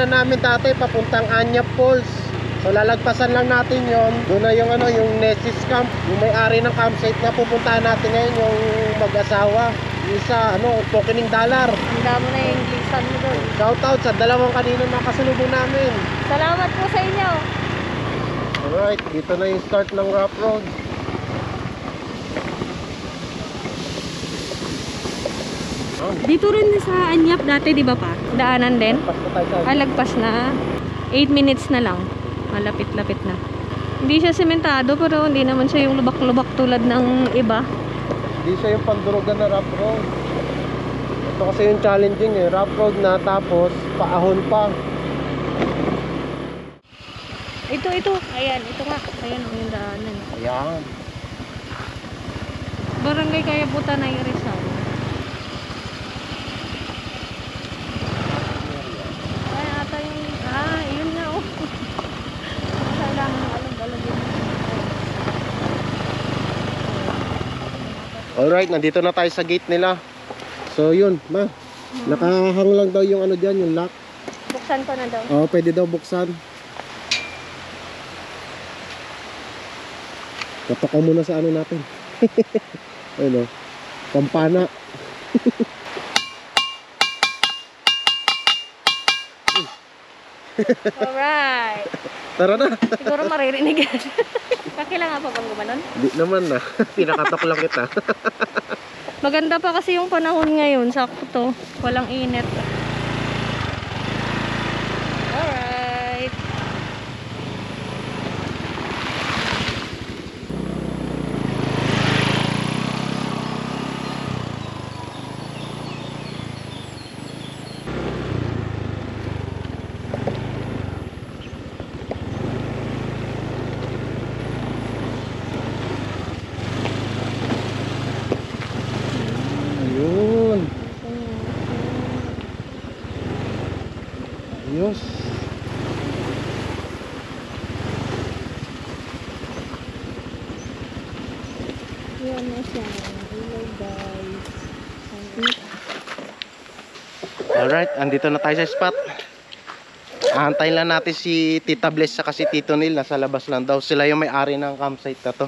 dinaanan namin dati papuntang Anyap Falls. So lalagpasan lang natin yon. Doon na yung ano, yung Nesis Camp. Yung may-ari ng campsite na pupuntahan natin ngayon yung mag-asawa. Isa, ano, Pokining Dollar. Ang damo na yung glisan mo doon. Shoutout sa dalawang kanina na kasalubong namin. Salamat po sa inyo. Alright, dito na yung start ng rough road. Oh, Dito rin sa Anyap dati, di ba pa? Daanan din? pas na tayo sa Ah, na. 8 minutes na lang. Malapit-lapit na. Hindi siya sementado pero hindi naman siya yung lubak-lubak tulad ng iba. Hindi siya yung pandurugan na rough road. Ito kasi yung challenging eh. Rough road na tapos paahon pa. Ito, ito. Ayan, ito nga. Ayan ang yung daanan. Ayan. Barangay Kayabuta na yung Rizal. Ay, ata yung... Ah, yun nga oh. Kailangan ng alam-alam din. Alright, nandito na tayo sa gate nila. So yun, ma. Nakahang lang daw yung ano dyan, yung lock. Buksan ko na daw. Oo, pwede daw buksan. Tapak muna sa ano natin. ano? Kampana. Alright. Tara na. Siguro maririnig yan. Kakailangan pa bang gumanon? Di naman na. Pinakatok lang kita. Maganda pa kasi yung panahon ngayon. Sakto. Walang init. Alright. Ayun. Ayos. Yan na siya. Hello guys. Alright, andito na tayo sa spot. Aantayin lang natin si Tita Bless sa si Tito Neil. Nasa labas lang daw. Sila yung may-ari ng campsite na to.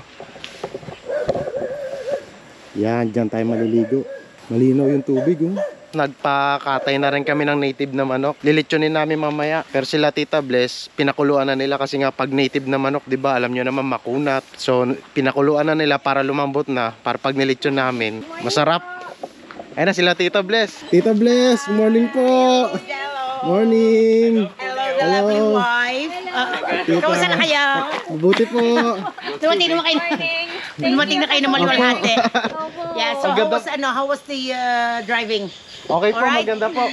Yan, dyan tayo maliligo. Malinaw yung tubig, oh. Nagpakatay na rin kami ng native na manok. Lilitsunin namin mamaya. Pero sila Tita Bless, pinakuluan na nila kasi nga pag native na manok, 'di ba? Alam nyo naman makunat. So pinakuluan na nila para lumambot na para pag nilitsyon namin, masarap. Ayun na sila Tita Bless. Tita Bless, morning po. Morning. Hello, the lovely wife. Uh, kamusta na kayo? Mabuti po. Dumating naman kayo. Dumating na kayo na maliwalhati. Yeah, so how was, ano, how was the uh, driving? Okay po, Alright. maganda po.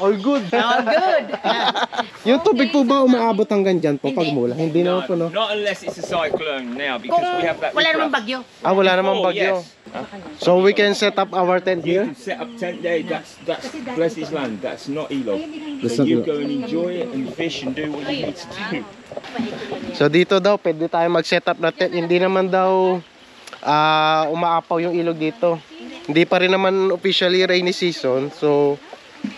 All good. Oh, good. Yung tubig po ba umaabot hanggang dyan po pag mula? Hindi naman po, no? Not unless it's a cyclone now, because Kung we have that. wala namang riprap. bagyo. Ah, wala namang Oh, bagyo. yes. So we can set up our tent You here? can set up tent there. That's that's Bless's land. That's not Elon. That's So not you Elon. go and enjoy it and fish and do what you need to do. So dito daw, pwede tayo mag-set up na tent. Hindi naman daw ah, umaapaw yung ilog dito. Hindi pa rin naman officially rainy season. So,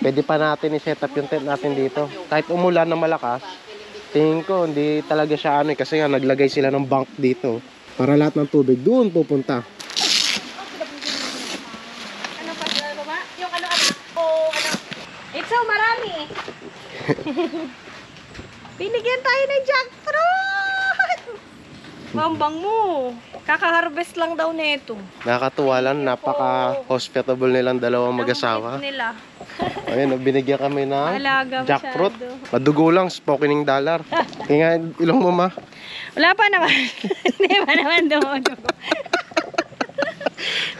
pwede pa natin i-set up yung tent natin dito. Kahit umulan na malakas, tingin ko hindi talaga siya ano eh, kasi nga naglagay sila ng bank dito. Para lahat ng tubig doon pupunta. Ano pa sa baba? Yung ano, ano? Oh, ano? It's so marami. Binigyan tayo ng jackfruit! Bambang mo. Kaka-harvest lang daw nito. Nakakatuwa lang, napaka-hospitable nilang dalawang mag-asawa. Ang bait nila. Ayun, binigyan kami ng Alaga jackfruit. masyado. Madugo lang, spokening dollar. Kaya nga, ilong mo ma. Wala pa naman. Hindi pa naman dumudugo.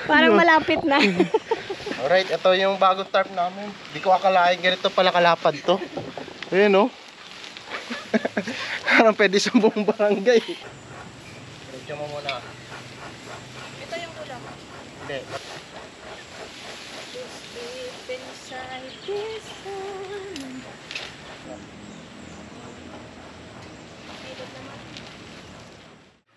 Parang malapit na. Alright, ito yung bagong tarp namin. Hindi ko akalain ganito pala kalapad to. Ayun oh. Parang pwede sa buong barangay. Medyo mo muna. Ito yung ulam. Hindi. Deep inside this sun.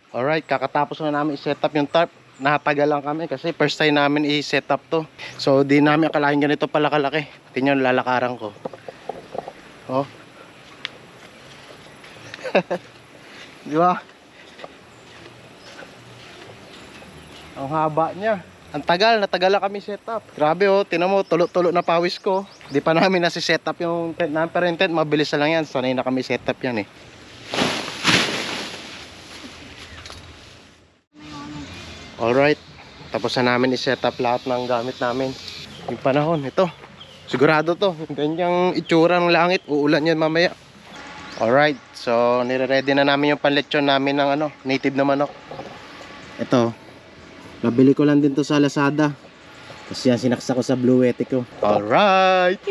Alright, kakatapos na namin i-set up yung tarp. Natagal lang kami kasi first time namin i-set up to. So, di namin akalain ganito pala kalaki. Tingnan lalakaran ko. Oh. di ba? Ang haba niya. Ang tagal, natagal lang kami set up. Grabe oh, tinan mo, tulo-tulo na pawis ko. Di pa namin nasi set up yung tent. Pero yung tent, mabilis na lang yan. Sanay na kami set up yan eh. Alright. Tapos na namin i-set up lahat ng gamit namin. Yung panahon, ito. Sigurado to. Ganyang itsura ng langit. Uulan yan mamaya. Alright. So, nire-ready na namin yung panlechon namin ng ano, native na manok. Ito. Nabili ko lang din to sa Lazada. Kasi yan sinaksa ko sa Blue ko. Alright.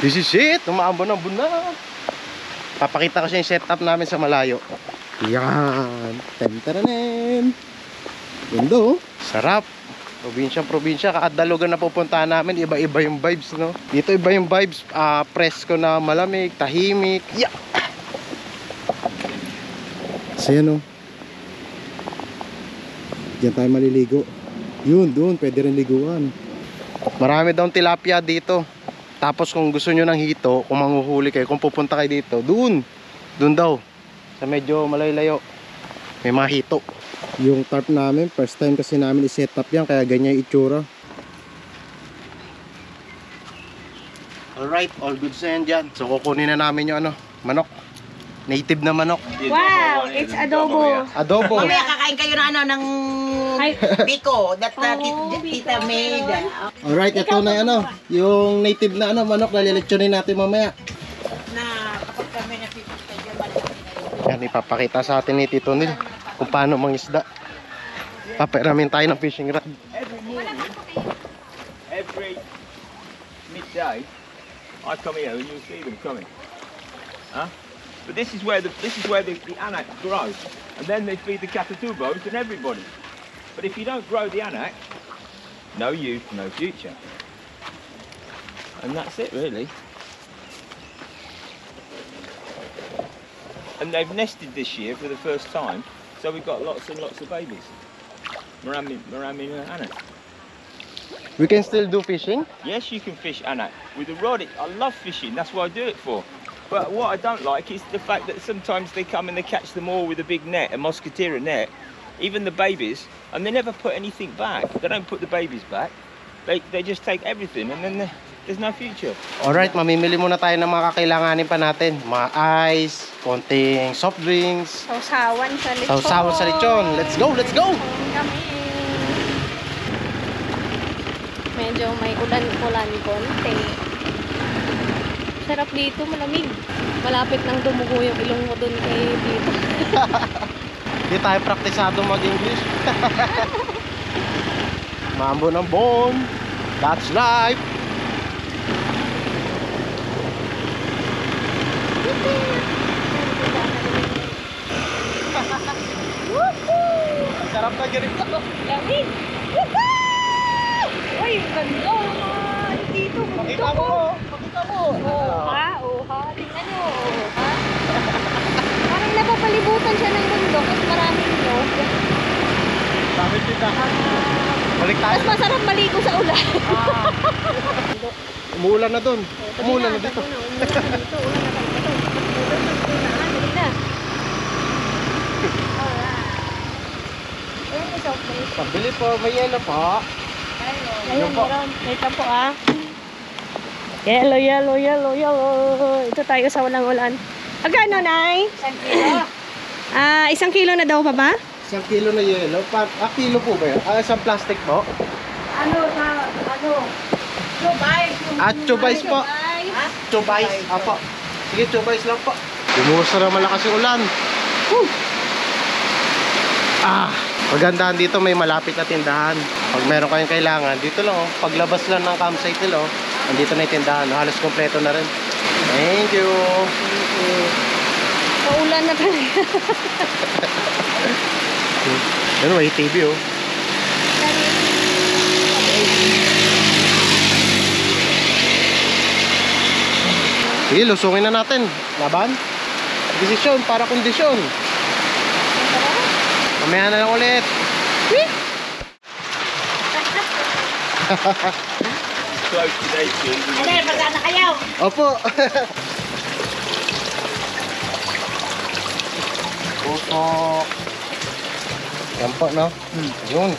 This is it. Umaambon ng buna. Papakita ko siya yung setup namin sa malayo. Yan. Tentaranen. Ganda oh. Sarap. Probinsya, probinsya. Kada lugar na pupuntahan namin, iba-iba yung vibes, no? Dito iba yung vibes. ah presko na malamig, tahimik. Yeah! So yan oh. Diyan tayo maliligo. Yun, doon. Pwede rin liguan. Marami daw tilapia dito. Tapos kung gusto nyo ng hito, kung manghuhuli kayo, kung pupunta kayo dito, doon. Doon daw. Sa medyo malaylayo. May mga hito. Yung tarp namin, first time kasi namin i-set up yan, kaya ganyan yung itsura. Alright, all good sa yan dyan. So kukunin na namin yung ano, manok. Native na manok. Wow, it's adobo. Adobo. Mamaya kakain kayo ng ano, ng Ay. biko. That Oh, tita, tita made. Alright, ito na yung ano, yung native na ano, manok na lilitsyonin natin mamaya. Na kapag kami napipunta dyan, malaki na yun. Yan, ipapakita sa atin ni Tito Nil kung paano mangisda. Papairamin tayo ng fishing rod. Every morning, every midday, I come here and you'll see them coming. Huh? But this is where the this is where the, the anak grows, and then they feed the catatubos and everybody. But if you don't grow the anak, no youth, no future. And that's it really. And they've nested this year for the first time, so we've got lots and lots of babies. Marami, Marami anak. We can still do fishing. Yes, you can fish anak with a rod. It, I love fishing. That's what I do it for. But what I don't like is the fact that sometimes they come and they catch them all with a big net, a mosquitera net, even the babies, and they never put anything back. They don't put the babies back. They, they just take everything, and then there- there's no future. Alright, mamimili muna tayo ng mga kakailanganin pa natin. Mga ice, konting soft drinks, Sausawan sa lechon. sausawan sa lechon. Let's go, let's go! Medyo may ulan-ulan konti. Sarap dito, malamig. Malapit nang dumugo yung ilong mo dun kay dito. Hindi tayo praktisado mag-English. Mambo ng bon. That's life. Sarap na ganito. Lamig! Woohoo! Uy, ganda! Dito, ko. Pakita mo. Oo ha, oo ha. Tingnan nyo, oo ha. Parang napapalibutan siya ng bundok at maraming log. Sabi kita. Balik tayo. Mas masarap maligo sa ulan. Umuulan na. Tabi Umuulan na dito. na, Umulan na dito. Ulan na tayo. Ito. Pabili po. May yelo po. Ayun, meron. Lang po ah. Yellow, yellow, yellow, yellow. Ito tayo sa walang ulan. Agano, Nay? Isang kilo. Ah, isang kilo na daw pa ba? Isang kilo na yelo. Pa ah, kilo po ba yun? Ah, isang plastic po. Ano sa, ano? Chubay. At chubays po. Ha? Chubays. Apo. Sige, chubays lang po. Bumuhos na malakas yung ulan. Woo! Ah, magandaan dito may malapit na tindahan. Pag meron kayong kailangan, dito lang oh. Paglabas lang ng campsite nila oh. Andito na yung tindahan. Halos kompleto na rin. Thank you. Paulan na talaga. Yan, may TV oh. Sige, lusungin na natin. Laban. Desisyon para kondisyon. Mamaya na lang ulit. Close to Jim. Ano, kayo. Opo. Puso. Yan po, no? Hmm. Yun.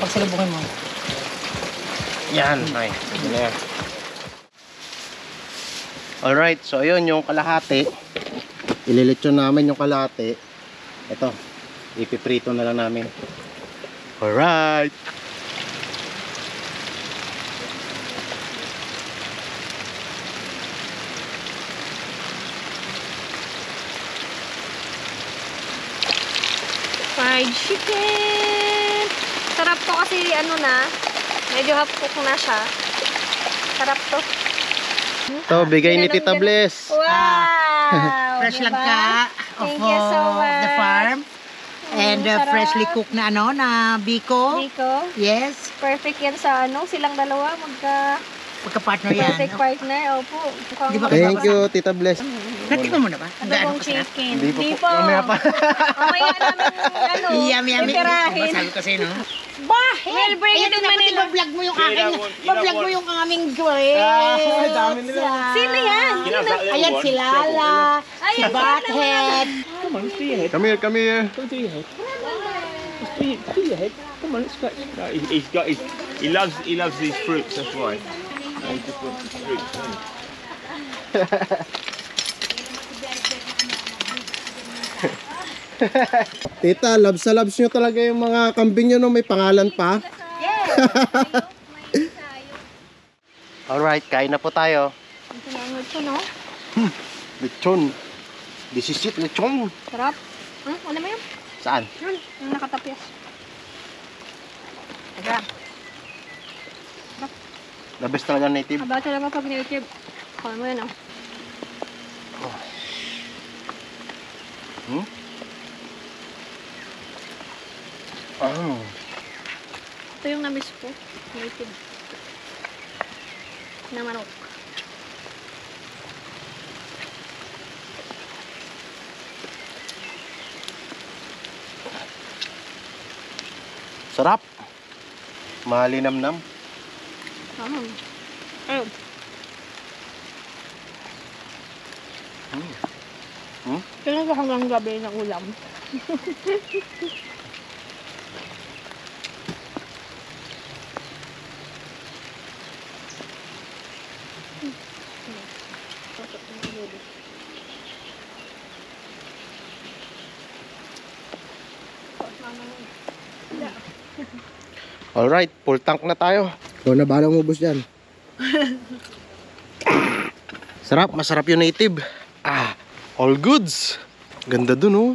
Pagsalubungin mo. Yan, ay. Sige na yan. Alright, so ayun yung kalahati. Ililitsyon namin yung kalahati. Ito, ipiprito na lang namin. Alright. Fried chicken! Sarap to kasi ano na, medyo half cook na siya. Sarap to. Ito, bigay ni Tita Bless. Wow! Fresh diba? langka of Thank you so uh, much. the farm. And uh, sarap. freshly cooked na ano, na biko. Nico, Yes. perfect yan sa ano, silang dalawa, magka Pagka-partner yan. perfect partner. Opo, mukhang Di ba Thank you, Tita Bless. Natikman mo na ba? Adobong Gaano kasarap? chicken. Hindi po Di po. Mamaya pa. Mamaya namin, ano, Yummy, yummy. titirahin. Sabi kasi, no? Bah! Well, bring Ayun it in na, Manila. vlog mo yung sino vlog mo yung aming. Ah, dami nila. Sino yan? Little Ayan si Lala, si Ayan, Butthead. Come on, let's do your head. Come here, come here. Go do your head. Let's do, your- do your head. Come on, let's. No, he, he's got his, he loves he loves these fruits. That's why. Tita, loves sa loves nyo talaga yung mga kambing nyo no, may pangalan pa. Alright, kain na po tayo. Ito na ang no? Lechon. This is it, lechon. Sarap. Hmm, ano mo yun? Saan? Yun, yung nakatapyas. Teka, The best talaga native. haba talaga pag native. Kaya mo yan, oh. Hmm? Oh. Ito yung namiss ko. Native. Na manok. Sarap. Malinamnam. Ah. Ayun. Hmm? Kaya ko hanggang gabi ng ulam. Alright, full tank na tayo. Ikaw na balang ubos dyan. Sarap, masarap yung native. Ah, all goods. Ganda dun oh.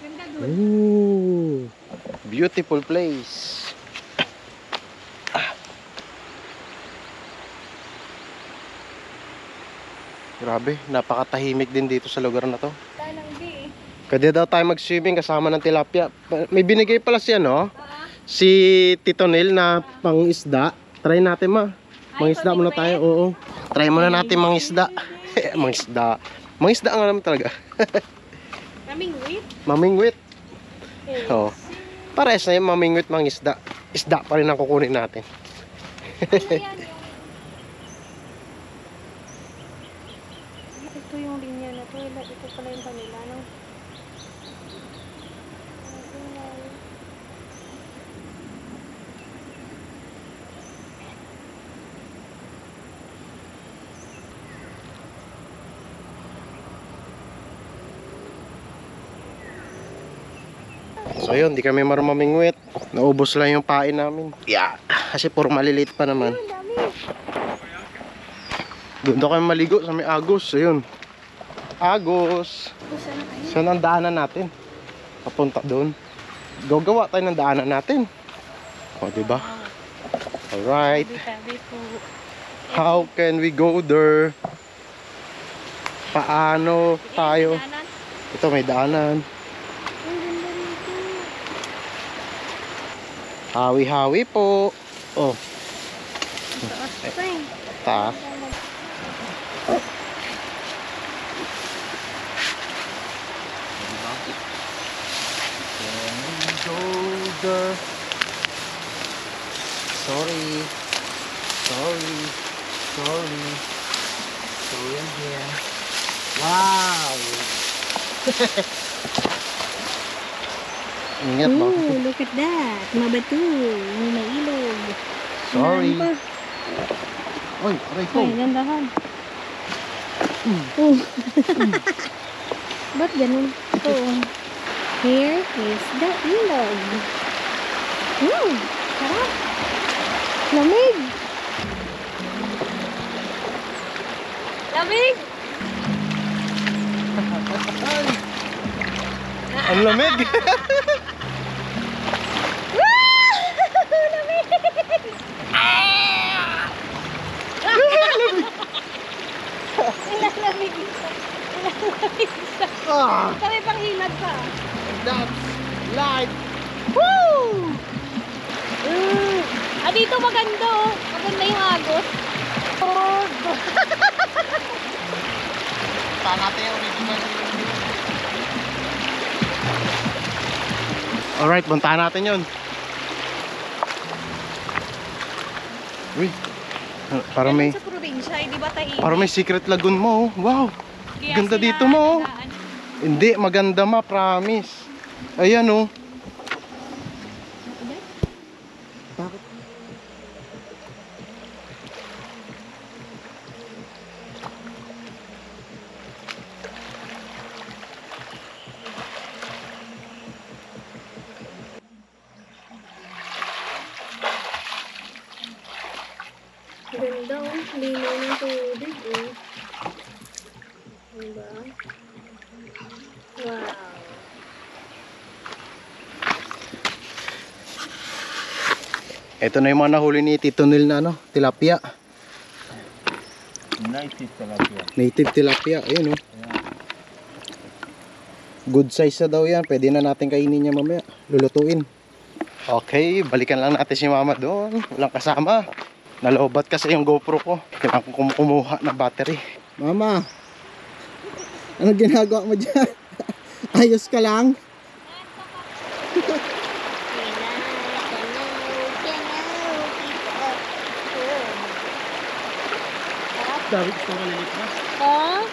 Ganda doon. Ooh, beautiful place. Ah. Grabe, napakatahimik din dito sa lugar na to. Talang di eh. Pwede daw tayo mag-swimming kasama ng tilapia. May binigay pala siya, no? Ah, Si Tito Nel na pang-isda. Try natin ma. Mangisda muna tayo, oo. Try muna natin mangisda. mangisda. Mangisda nga naman talaga. kaming wait. Mamingwit. Oo. Pares na yung mamingwit mangisda. Isda pa rin ang kukunin natin. Ano yan yung... Ito yung linya na to. Ito ito pala yung kanila, no? So yun, di kami marunong mamingwit. Naubos lang yung pain namin. Yeah. Kasi puro maliliit pa naman. Doon daw kami maligo sa may Agos. Ayun. Agos. Saan ang daanan natin? Papunta doon. Gagawa tayo ng daanan natin. O, di ba? Alright. How can we go there? Paano tayo? Ito may daanan. Ang ganda rito. Hawi-hawi po. Oh. Taas. Sorry. Sorry. Sorry. So yan here. Wow! Ingat? Ooh, look at that. Mabato. May mailog. Sorry. Oy, aray ko. Ay, gandahan. Oh. Ba't ganun? Oo. Here is the ilog. Hmm, sarap. Lamig. Lamig! Ang lamig. Ilalamig isa. Ilalamig isa. ah, Kami pang hinag pa. that's life. Woo! Mm. Ah, dito maganda oh. Maganda yung agos. Oh, natin yung original. Alright, puntahan natin yun. Uy, para may, Sa probinsya, eh, di ba tayo? para may secret lagoon mo. oh. Wow, ganda dito mo, oh. hindi, maganda ma, promise. Ayan oh. Bakit? Ganda oh. Linaw ng tubig oh. Diba? Wow. Ito na yung mga nahuli ni Tito Nil na ano, tilapia. Native tilapia. Native tilapia, ayun oh. Good size na daw yan. Pwede na natin kainin niya mamaya. Lulutuin. Okay, balikan lang natin si mama doon. Walang kasama. Nalobat kasi yung GoPro ko. Kailangan ko kum- kumuha ng battery. Mama, ano ginagawa mo dyan? Ayos ka lang? Dami ko malilit na. Ha?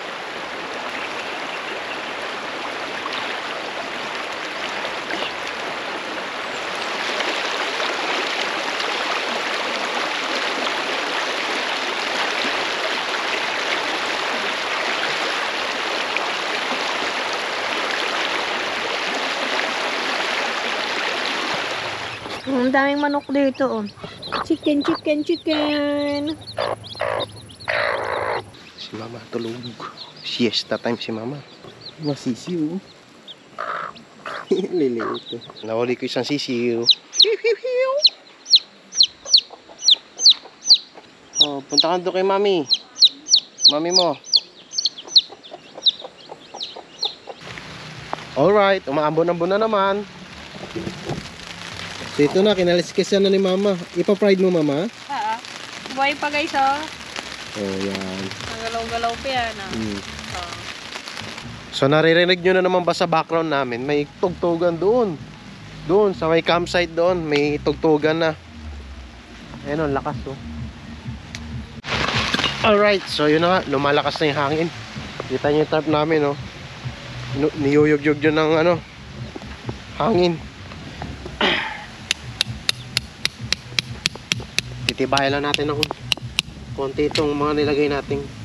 Ang daming manok dito, oh. Chicken, chicken, chicken. Si mama tulog. Siesta time si mama. Masisiw. Liliit eh. Nahuli ko isang sisiw. Oh, punta ka doon kay mami. Mami mo. Alright, umaambon-ambon na naman. So ito na, kinaliskisan na ni mama. Ipa-pride mo mama? Ah, buhay pa guys, oh. Oh, yan. Nagalaw-galaw pa yan, ah. Mm. Oh. So naririnig nyo na naman ba sa background namin, may tugtugan doon. Doon, sa may campsite doon, may tugtugan na. Ayun o, lakas oh. Alright, so yun na nga, lumalakas na yung hangin. Kita nyo yung tarp namin oh. Nu- Niyuyog-yog yun ng ano, hangin. Titibayan lang natin ng konti itong mga nilagay nating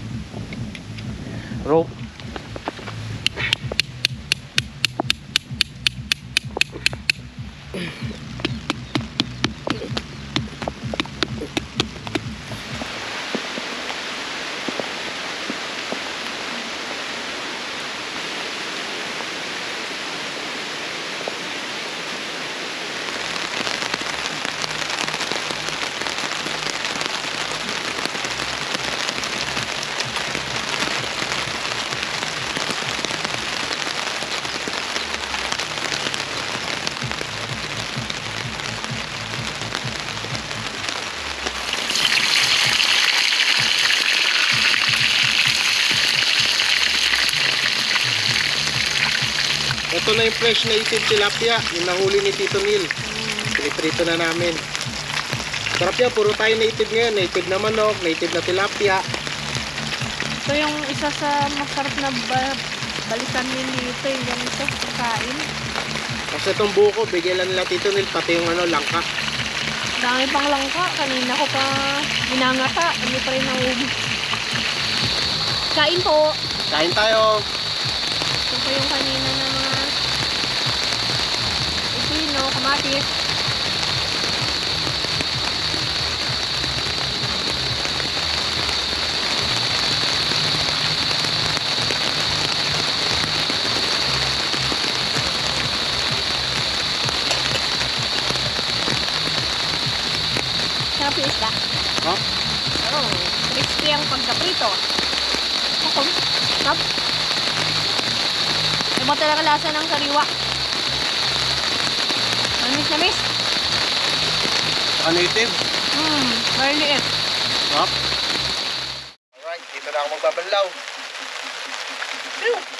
rope Na fresh native tilapia. Yung nahuli ni Tito Neil. Piniprito na namin. Sarap yan. Puro tayo native ngayon. Native na manok, native na tilapia. Ito yung isa sa masarap na ba balikan ni Lito yung ganito, kain. Kasi itong buko, bigyan lang nila Tito Neil. Pati yung ano, langka. Dami pang langka. Kanina ko pa binangata. Hindi pa rin naubos. Kain po. Kain tayo. Ito po yung kanina na kamatis. Sarap yung isda. Ha? Oh, crispy ang pagkaprito. Ako, sarap. Iba talaga lasa ng sariwa. Miss. Saka native. Hmm, very liit. Sarap. Alright, dito na ako magbabanlaw. Na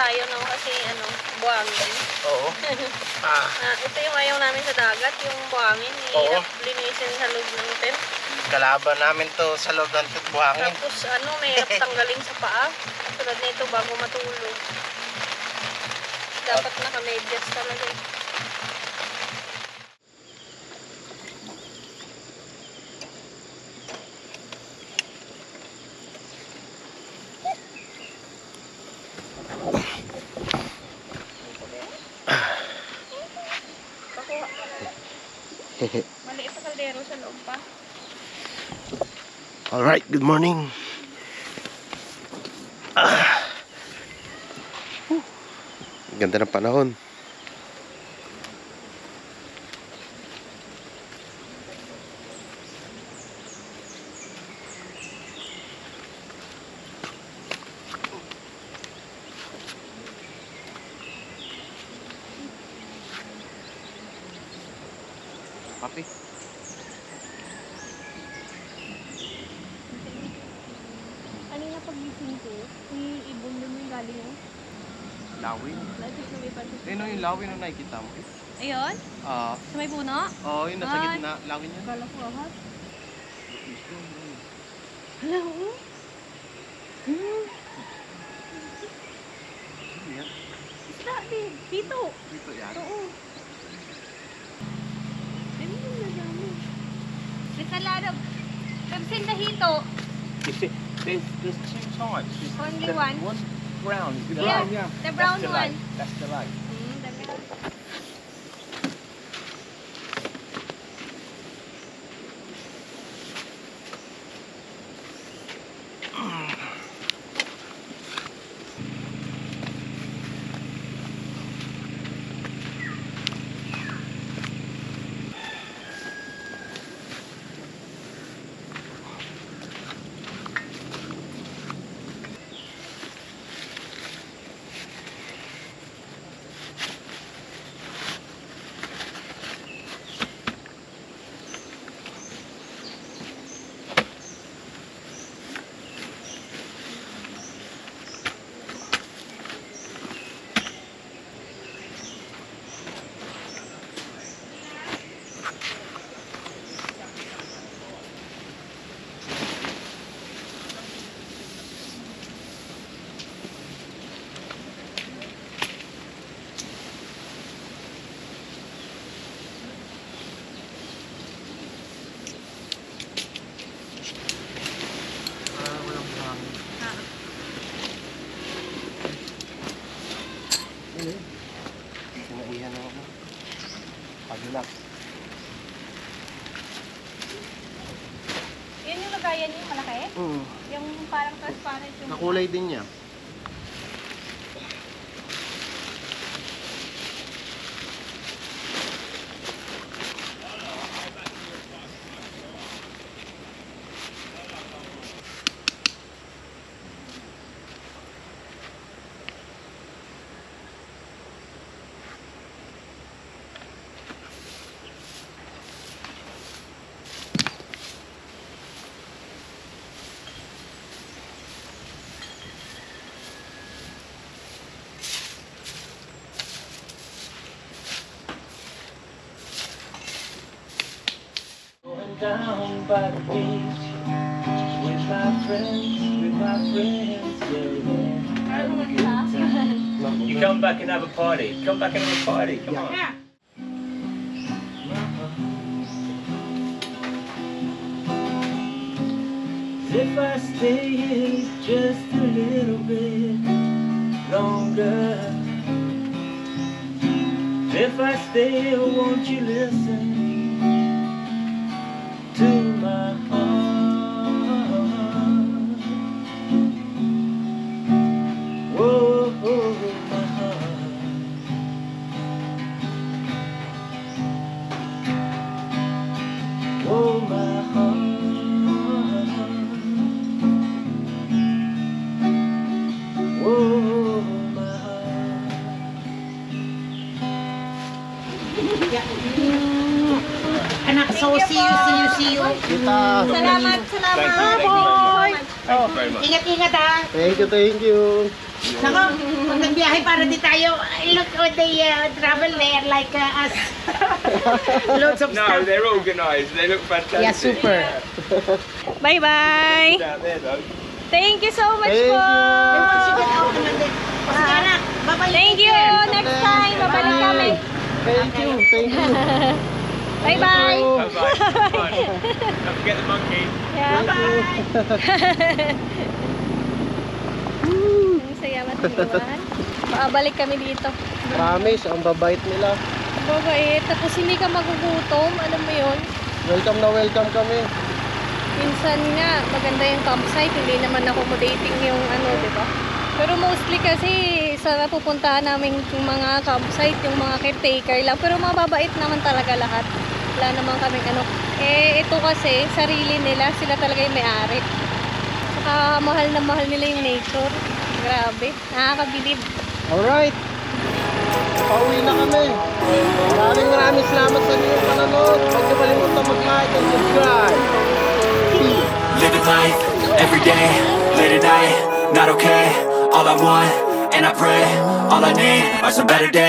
tayo, no? Kasi, ano, buhangin. Oo. ah, Ah, ito yung ayaw namin sa dagat, yung buhangin. Oo. Linisin sa loob ng tent. kalaban namin to sa loob ng buhangin. Tapos, ano, mahirap tanggalin sa paa. Tulad nito bago matulog. Dapat naka-medyas talaga eh. Pakuha. Maliit sa kaldero sa loob pa. Alright, good morning. Ah. Ganda ng panahon. Papi. Kanina pagising ko, yung ibon dun yung galing mo. Lawin. Lapit na may pansin. Eh, no, yung lawin na nakikita mo. Ayun? Ah, Sa may puno? oh, yung nasa Ay. gitna. Lawin yan. Akala ko ahas. Hala, oo. Hmm. Yan. Isda, din. Dito. Dito yan. Oo. Ano yung nadami? There's a lot of... We've seen the hito. See, there's, there's two types. There's Only the- one? one brown. The Yeah, light? the brown That's the one. light. That's the light. Mm, the brown. Sinaihan ako. Pag-relax. Yun yung lagayan niyo, malaki? Mm. Yung parang Nakulay din niya. Down by the beach with my friends, with my friends, yeah, yeah. Having a. You come back and have a party. Come back and have a party. Come on. If I stay here just a little bit longer, if I stay, won't you listen Ingat-ingat ha. Thank you, thank you. Nako, pag nagbiyahe para di tayo, look what they uh, travel there like uh, us. Loads of No, stuff. they're organised. They look fantastic. Yeah, super. Bye-bye! Out there though. Thank you so much Thank po! you. Thank you! Next time, babalik kami. Thank you, thank you. Bye-bye! Bye bye. Don't forget the monkey. Yeah. Ang saya matiniwan. Maabalik kami dito. Promise, ang babait nila. Babait. Tapos hindi ka magugutom. Alam mo yun? Welcome na welcome kami. Minsan nga, maganda yung campsite. Hindi naman accommodating yung ano, di ba? Pero mostly kasi sa napupuntahan namin yung mga campsite, yung mga caretaker lang. Pero mababait naman talaga lahat. Wala naman kaming ano. Eh, ito kasi, sarili nila. Sila talaga yung may-ari. Saka mahal na mahal nila yung nature. Grabe. Nakakabilib. Alright. Pauwi na kami. Maraming maraming salamat sa inyong panonood. Huwag niyo kalimutan mag-like and subscribe. Living life every day, late at night, not okay. All I want, and I pray, all I need are some better days.